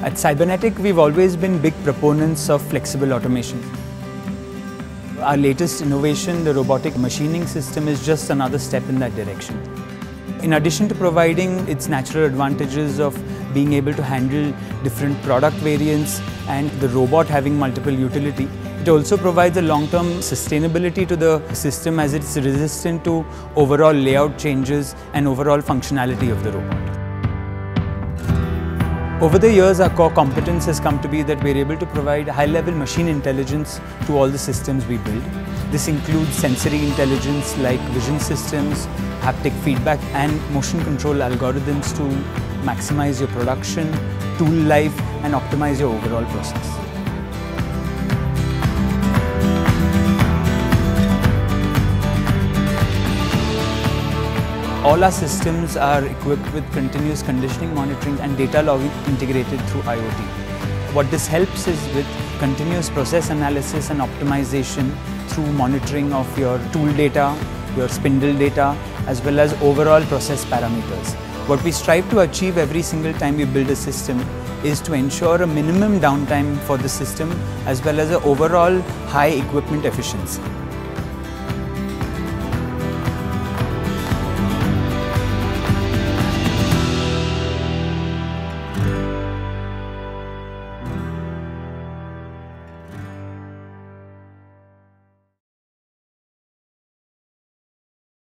At Cybernetik, we've always been big proponents of flexible automation. Our latest innovation, the robotic machining system, is just another step in that direction. In addition to providing its natural advantages of being able to handle different product variants and the robot having multiple utility, it also provides a long-term sustainability to the system as it's resistant to overall layout changes and overall functionality of the robot. Over the years, our core competence has come to be that we're able to provide high-level machine intelligence to all the systems we build. This includes sensory intelligence like vision systems, haptic feedback and motion control algorithms to maximize your production, tool life and optimize your overall process. All our systems are equipped with continuous conditioning monitoring and data logging integrated through IoT. What this helps is with continuous process analysis and optimization through monitoring of your tool data, your spindle data, as well as overall process parameters. What we strive to achieve every single time we build a system is to ensure a minimum downtime for the system as well as an overall high equipment efficiency.